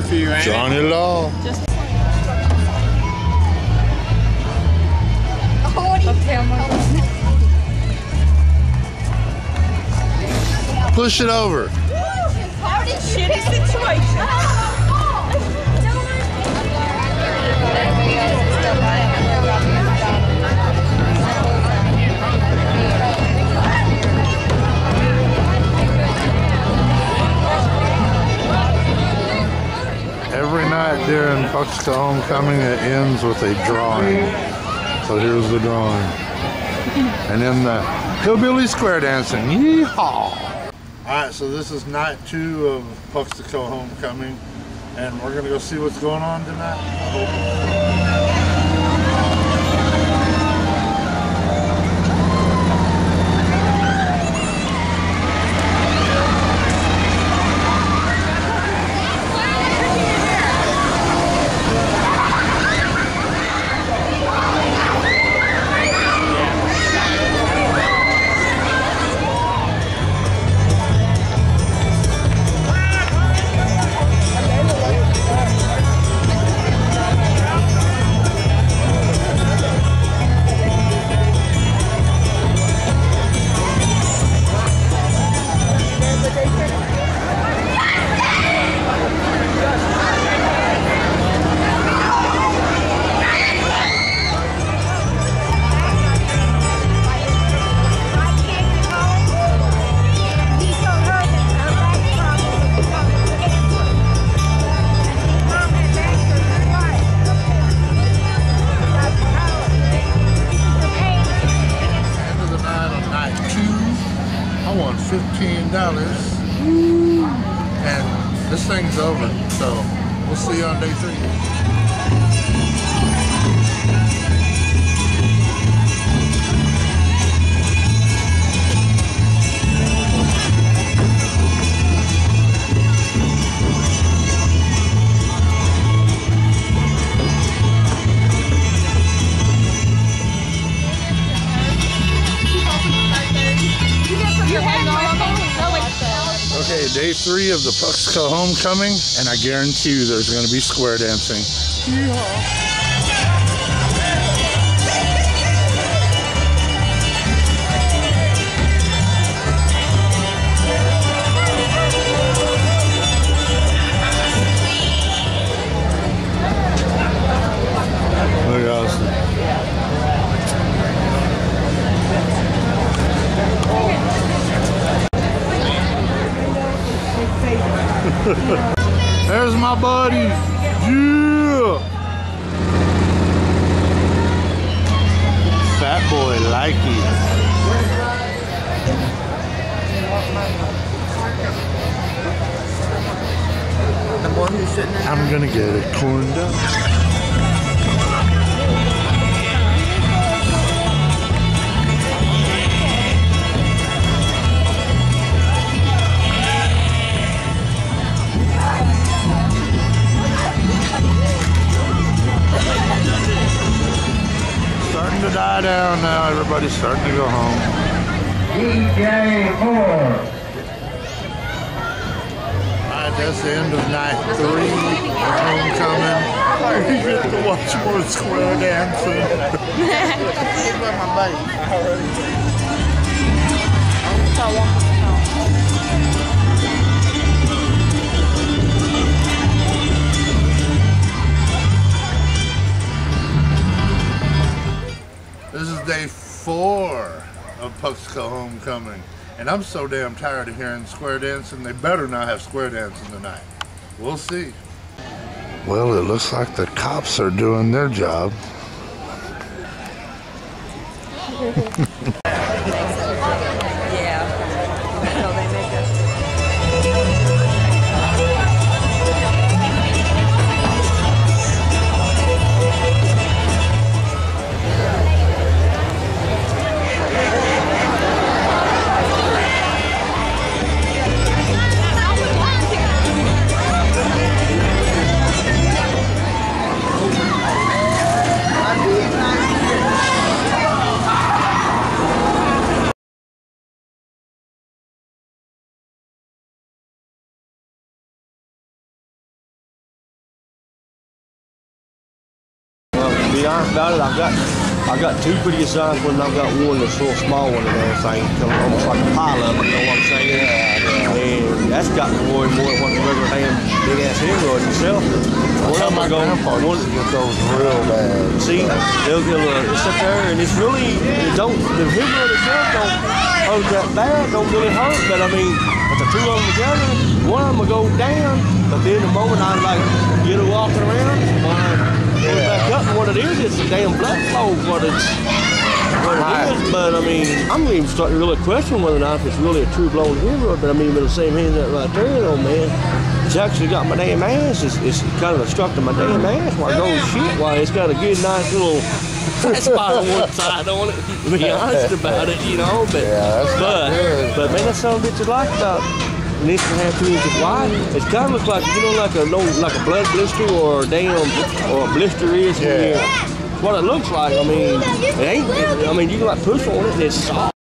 curfew, ain't Johnny Law. Just Push it over. shitty situation. Night during Puxico Homecoming, it ends with a drawing. So here's the drawing. And then the Hillbilly Square Dancing. Yeehaw! Alright, so this is night two of Puxico Homecoming. And we're going to go see what's going on tonight. And this thing's over. So we'll see you on day three. Day three of the Puxico Homecoming, and I guarantee you there's going to be square dancing. Look Buddy. Yeah. Fat boy likey. The boy who's sitting in I'm gonna get it corned up. Die down now. Everybody's starting to go home. DJ Moore. Alright, that's the end of night three of homecoming. You get to watch more square dancing. my buddy. Day four of Puxico Homecoming. And I'm so damn tired of hearing square dancing, they better not have square dancing tonight. We'll see. Well, it looks like the cops are doing their job. about it, I've got I've got two pretty good ones, and I've got one that's a little small one and everything, almost like a pile of them. You know what I'm saying? And that's got more and more what the regular damn big ass hemorrhoid itself. One of them my I go, grandpa one, used to get those real bad. See, they'll get uh, sit there, and it's really it don't the hemorrhoid itself don't hurt that bad, don't really hurt. But I mean, if the two of them together, one of them will go down. But then the moment I like get her walking around, one goes back up, and what it is, it's the damn blood flow. What it's what Right. it is. But I mean, I'm even starting to really question whether or not it's really a true blown hemorrhoid. But I mean, with the same hand that right there, though, man. It's actually got my damn ass. It's, it's kind of obstructing my damn ass. Why oh, go shit? Why it's got a good, nice little flat spot on one side on it. To be honest about it, you know. But Yeah, that's but but man, that of a bitch is like about an inch and a half, two inches wide. It kind of looks like you know, like a no, like a blood blister or a damn or a blister is. Yeah. What it looks like. I mean, it ain't. I mean, you can like push on it and it's soft.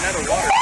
Another water.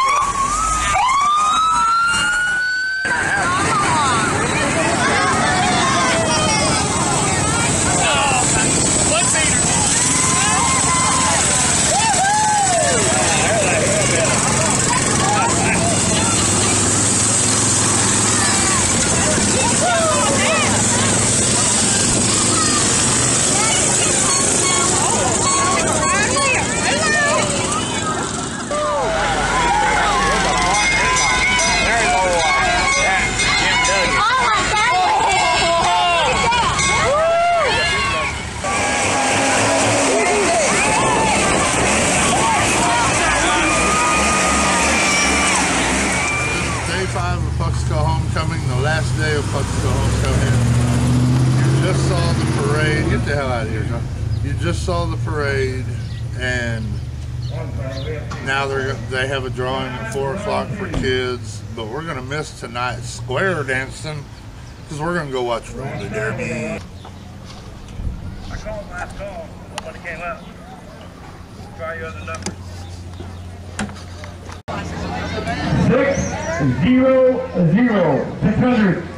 day of Pocahontas here. You just saw the parade. Get the hell out of here, John. You just saw the parade, and now they they have a drawing at 4 o'clock for kids, but we're going to miss tonight's square dancing because we're going to go watch the Derby. I called last call. Nobody came up. Try your other number. Six, zero, zero. 600.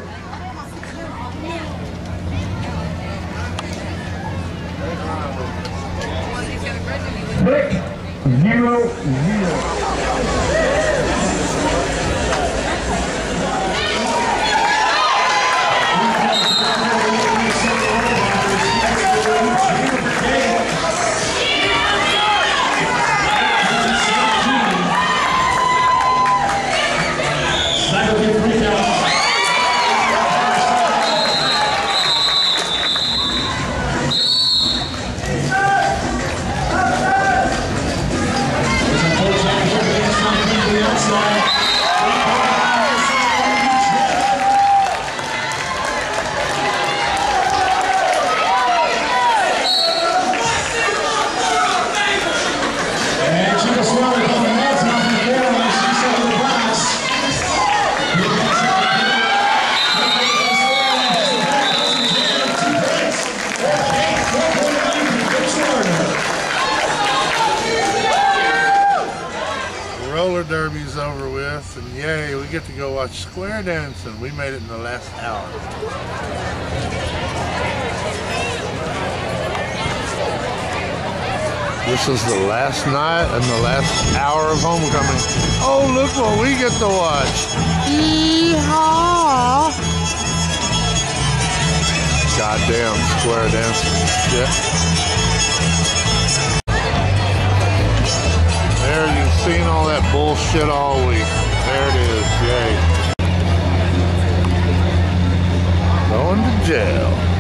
And yay, we get to go watch square dancing. We made it in the last hour. This is the last night and the last hour of homecoming. Oh, look what we get to watch. Yeehaw! Goddamn square dancing shit. There, you've seen all that bullshit all week. There it is, yay. Going to jail.